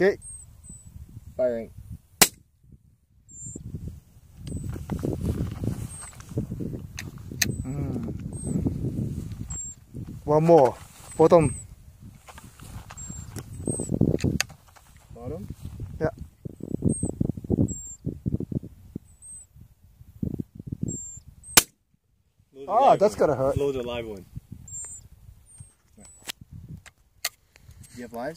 Okay. Firing. Mm. One more. Bottom. Bottom? Yeah. Ah, that's gonna hurt. Load the live one. Do you have lives?